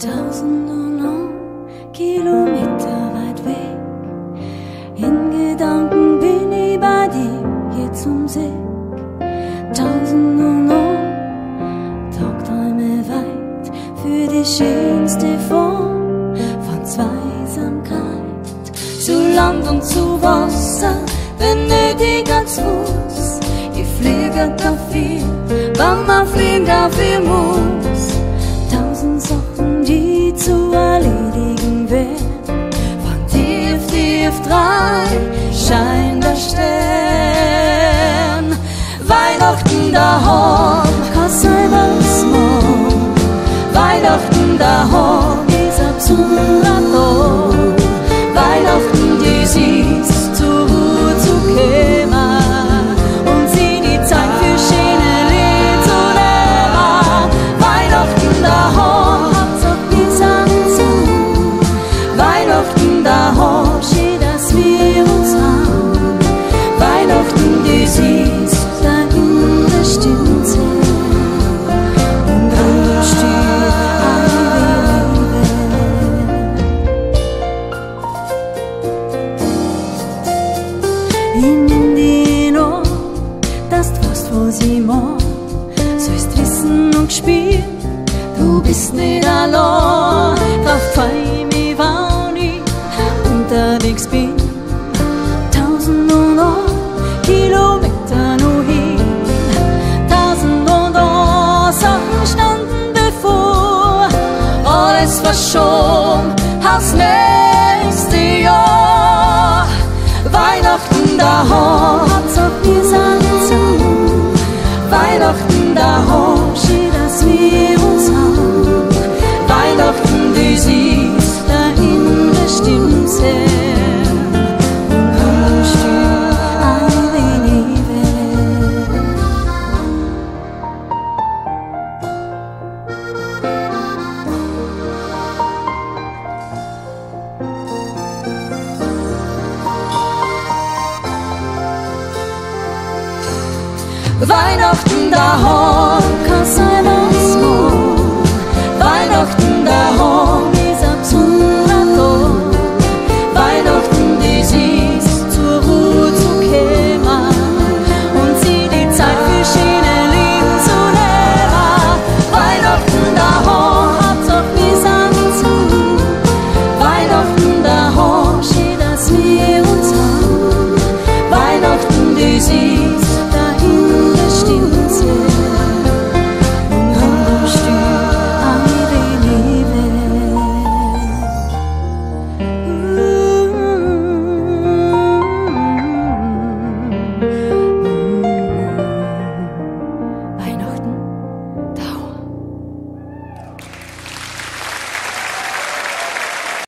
Tausend und Kilometer weit weg. In Gedanken bin ich bei dir hier zum See. Tausend Tagträume weit für die Zu Land und zu Wasser, wenn nötig als Fuß. Ich fliege dafür, wann man fliegen dafür muss. Tausend Sachen, die zu erledigen wären. Von tief, tief drei scheint der Stern. Weihnachten daheim, kann sein was. Weihnachten daheim ist ab Sonntag Weihnachten, die to in die Nacht, dass du weißt, was ich mag. Sollst wissen und spielen, du bist nicht allein. Freu mich, wann ich unterwegs bin. Tausend und ein Kilometer nur hin. Tausend und ein standen bevor. Alles was schon, aufs nächste Jahr. Weihnachten daheim, hat's auf mir Sansa. Weihnachten daheim, steht, dass wir Weihnachten daheim, was morgen. Weihnachten daheim,